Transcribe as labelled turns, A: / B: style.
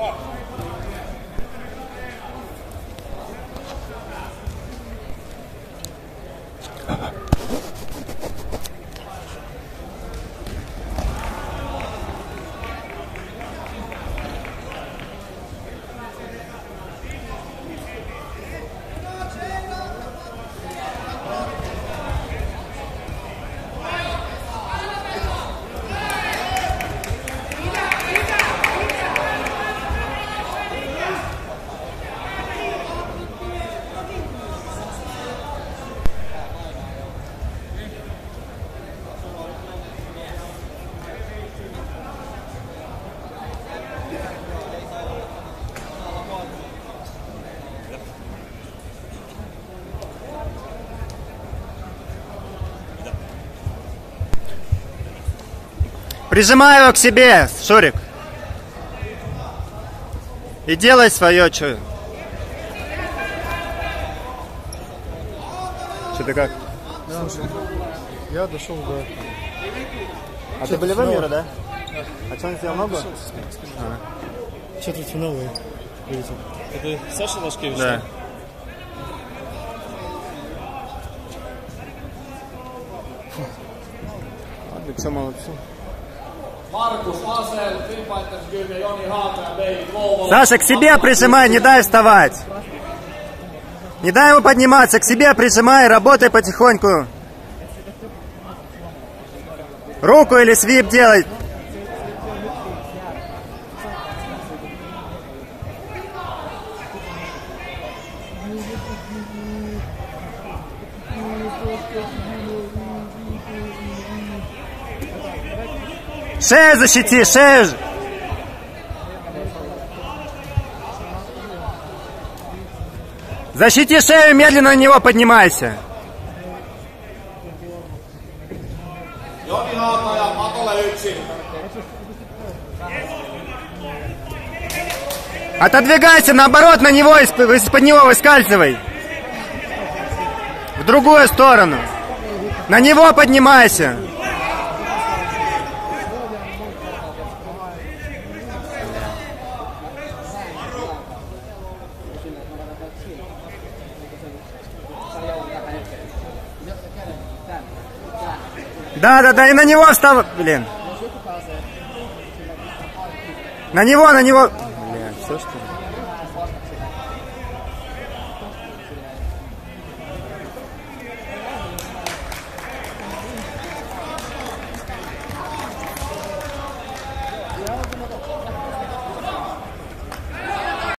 A: Ó. Прижимай его к себе, Шурик. И делай свое, что. Что ты как?
B: Я дошел до...
A: А ты болевой мира, да? А что, он сделал ногу?
B: Четвертьфинала вылетел.
C: Это Саша Лашкевич?
A: Да. Ладно, все, молодцы.
D: Dream Fighters Gym ja Joni Haapää vei Volvo.
A: Саша, к себе прижимай, не дай вставать. Не дай ему подниматься, к себе прижимай, работай потихоньку. Руку или свип делай. Шею защити, шею. Защити шею, медленно на него поднимайся. Отодвигайся, наоборот, на него, из-под него выскальзывай. В другую сторону. На него поднимайся. Да, да, да, и на него встав... Блин. На него, на него. Бля, все что ли?